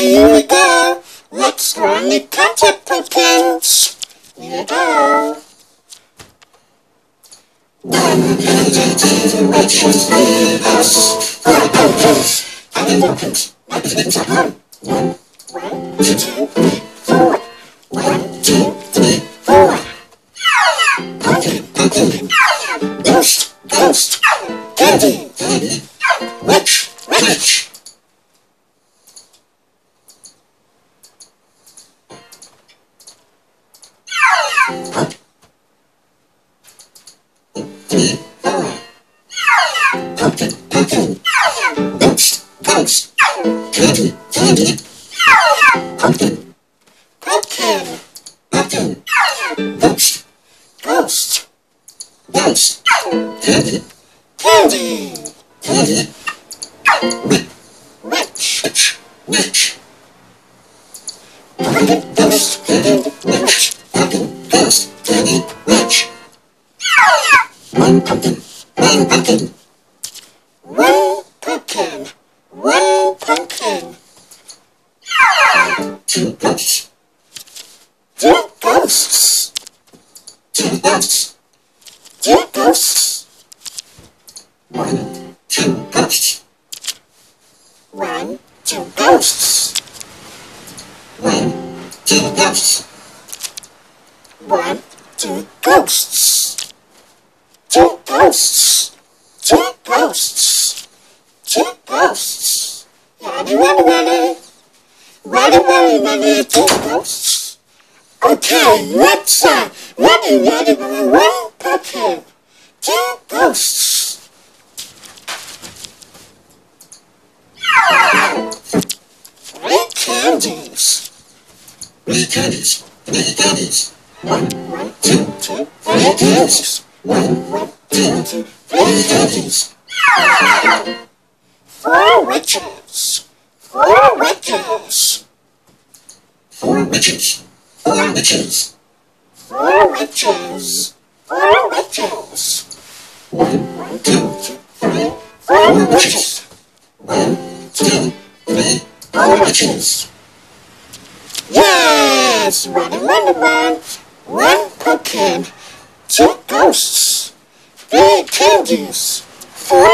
Here we go. Let's run the contact pumpkins. Here we go. One entity which was leave us for pumpkins and the pumpkins like the things at home. One, one, two, three, four. One, two, three, four. Pumpkin, pumpkin. Ghost, ghost. Candy, candy. Witch, witch. Three, four. Pumpkin, pumpkin. Ghost, ghost. Candy, candy. Pumpkin, pumpkin. Pumpkin. Ghost, ghost. Ghost. Candy, candy. Candy. Witch, witch, witch. Pumpkin, ghost, candy, One pumpkin, one pumpkin. One pumpkin, one pumpkin. Two ghosts. Two ghosts. Two ghosts. Two ghosts. One, two ghosts. One, two ghosts. One, two ghosts. One, two ghosts. Two ghosts. Two ghosts. Two ghosts. Yada yada yada. Yada yada yada. Two ghosts. Okay, let's uh, yada yada yada. One pumpkin. Two ghosts. Three candies. Three candies. Three candies. One, one, two, two, three candies. One, one, three candies. Four witches. Four witches. Four witches. Four witches. Four witches. Four witches. One, two, three, four witches. One, two, three, four witches. Yes! One, one, one. One pumpkin. Two ghosts. Three candies. Four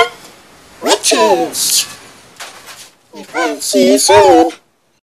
witches. We will see soon.